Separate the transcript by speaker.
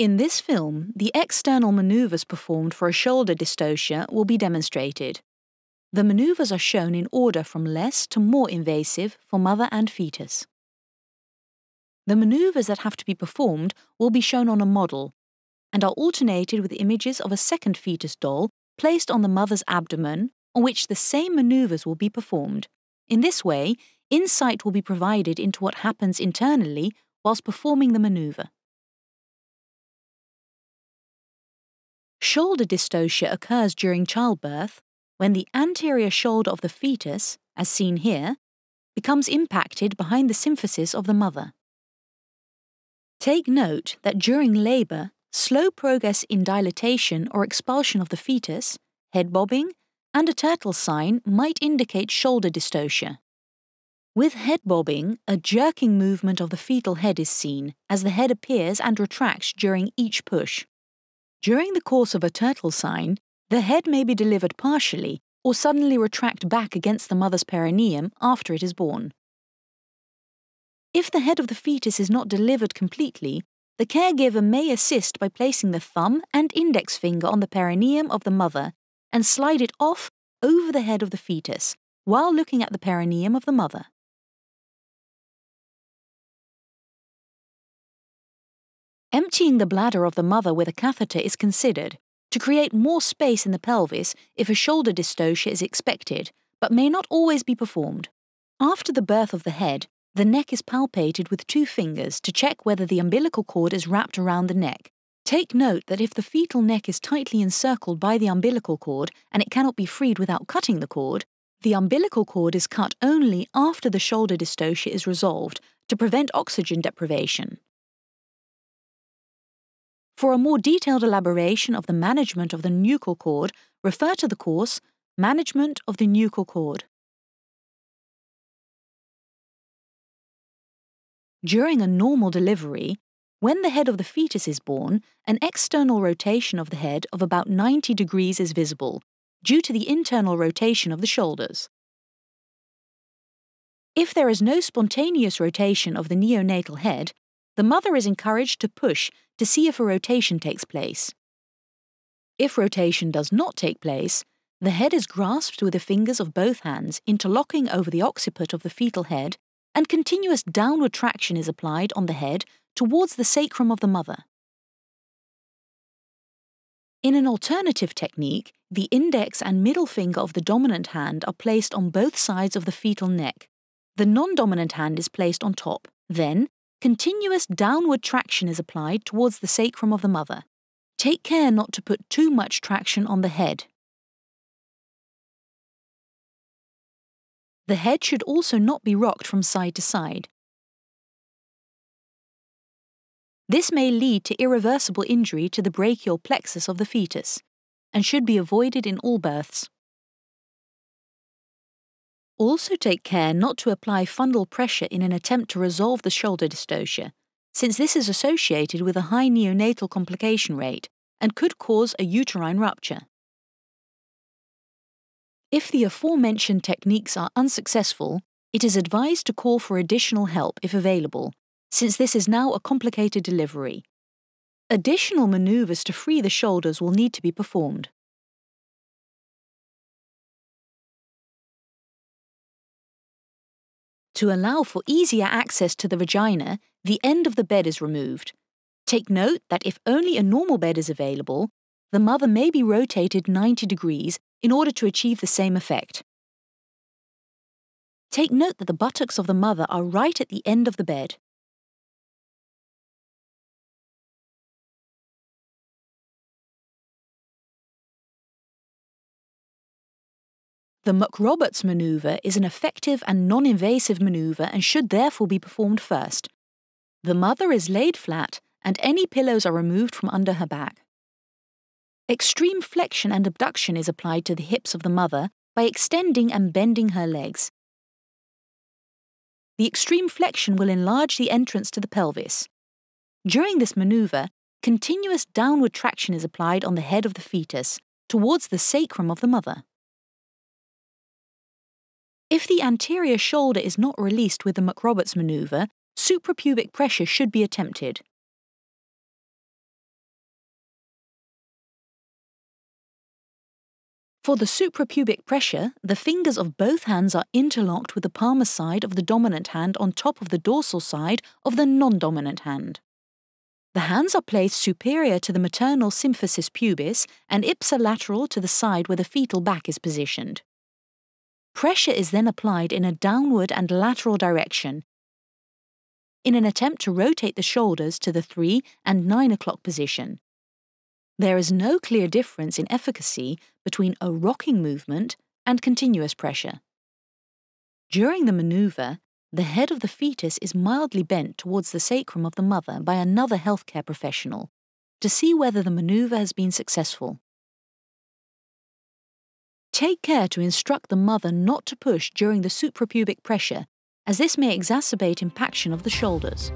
Speaker 1: In this film, the external maneuvers performed for a shoulder dystocia will be demonstrated. The maneuvers are shown in order from less to more invasive for mother and fetus. The maneuvers that have to be performed will be shown on a model and are alternated with images of a second fetus doll placed on the mother's abdomen on which the same maneuvers will be performed. In this way, insight will be provided into what happens internally whilst performing the maneuver. Shoulder dystocia occurs during childbirth when the anterior shoulder of the fetus, as seen here, becomes impacted behind the symphysis of the mother. Take note that during labour, slow progress in dilatation or expulsion of the fetus, head bobbing, and a turtle sign might indicate shoulder dystocia. With head bobbing, a jerking movement of the fetal head is seen as the head appears and retracts during each push. During the course of a turtle sign, the head may be delivered partially or suddenly retract back against the mother's perineum after it is born. If the head of the fetus is not delivered completely, the caregiver may assist by placing the thumb and index finger on the perineum of the mother and slide it off over the head of the fetus while looking at the perineum of the mother. Emptying the bladder of the mother with a catheter is considered to create more space in the pelvis if a shoulder dystocia is expected, but may not always be performed. After the birth of the head, the neck is palpated with two fingers to check whether the umbilical cord is wrapped around the neck. Take note that if the fetal neck is tightly encircled by the umbilical cord and it cannot be freed without cutting the cord, the umbilical cord is cut only after the shoulder dystocia is resolved to prevent oxygen deprivation. For a more detailed elaboration of the management of the nuchal cord, refer to the course Management of the Nuchal Cord. During a normal delivery, when the head of the fetus is born, an external rotation of the head of about 90 degrees is visible, due to the internal rotation of the shoulders. If there is no spontaneous rotation of the neonatal head, the mother is encouraged to push to see if a rotation takes place. If rotation does not take place, the head is grasped with the fingers of both hands, interlocking over the occiput of the fetal head, and continuous downward traction is applied on the head towards the sacrum of the mother. In an alternative technique, the index and middle finger of the dominant hand are placed on both sides of the fetal neck. The non dominant hand is placed on top. Then, Continuous downward traction is applied towards the sacrum of the mother. Take care not to put too much traction on the head. The head should also not be rocked from side to side. This may lead to irreversible injury to the brachial plexus of the fetus and should be avoided in all births. Also take care not to apply fundal pressure in an attempt to resolve the shoulder dystocia, since this is associated with a high neonatal complication rate and could cause a uterine rupture. If the aforementioned techniques are unsuccessful, it is advised to call for additional help if available, since this is now a complicated delivery. Additional maneuvers to free the shoulders will need to be performed. To allow for easier access to the vagina, the end of the bed is removed. Take note that if only a normal bed is available, the mother may be rotated 90 degrees in order to achieve the same effect. Take note that the buttocks of the mother are right at the end of the bed. The McRoberts maneuver is an effective and non invasive maneuver and should therefore be performed first. The mother is laid flat and any pillows are removed from under her back. Extreme flexion and abduction is applied to the hips of the mother by extending and bending her legs. The extreme flexion will enlarge the entrance to the pelvis. During this maneuver, continuous downward traction is applied on the head of the fetus towards the sacrum of the mother. If the anterior shoulder is not released with the McRoberts maneuver, suprapubic pressure should be attempted. For the suprapubic pressure, the fingers of both hands are interlocked with the palmar side of the dominant hand on top of the dorsal side of the non-dominant hand. The hands are placed superior to the maternal symphysis pubis and ipsilateral to the side where the fetal back is positioned. Pressure is then applied in a downward and lateral direction in an attempt to rotate the shoulders to the 3 and 9 o'clock position. There is no clear difference in efficacy between a rocking movement and continuous pressure. During the maneuver, the head of the fetus is mildly bent towards the sacrum of the mother by another healthcare professional to see whether the maneuver has been successful. Take care to instruct the mother not to push during the suprapubic pressure, as this may exacerbate impaction of the shoulders.